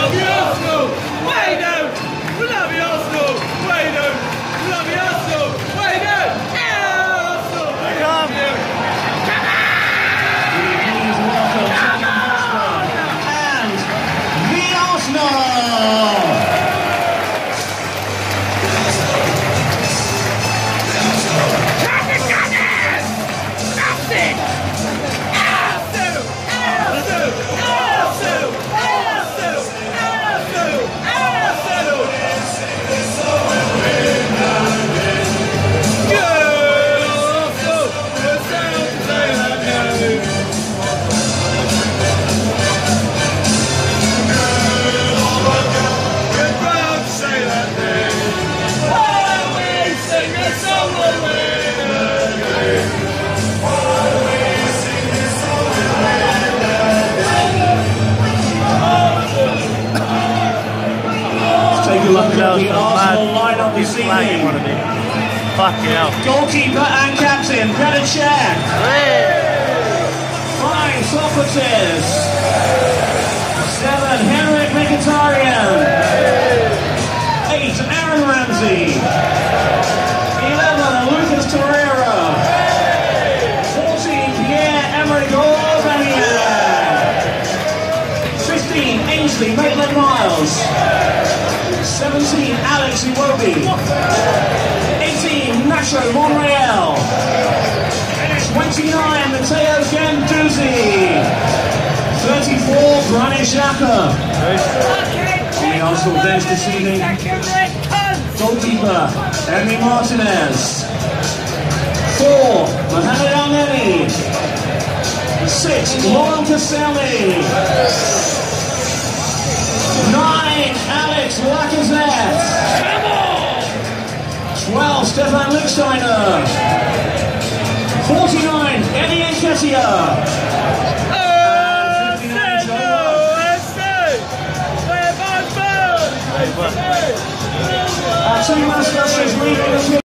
love Look at the Arsenal lineup this evening. of. Fucking hell. Goalkeeper and captain, Granit Xhaka. Five, Sokratis. Seven, Henrik Mkhitaryan. Eight, Aaron Ramsey. Eleven, Lucas Torreira. Fourteen, Pierre-Emerick Aubameyang. Fifteen, Ainsley Maitland-Niles. Seventeen, Alex Iwobi. Eighteen, Nacho Monreal. 29, Matteo Guendouzi. 34, Granit Xhaka. The Arsenal bench this evening, goalkeeper, Emi Martinez. Four, Mohamed Elneny. Six, Laurent Koscielny. Stefan Lichtsteiner. 49, Eddie Nketiah. Our two mascots is leaving the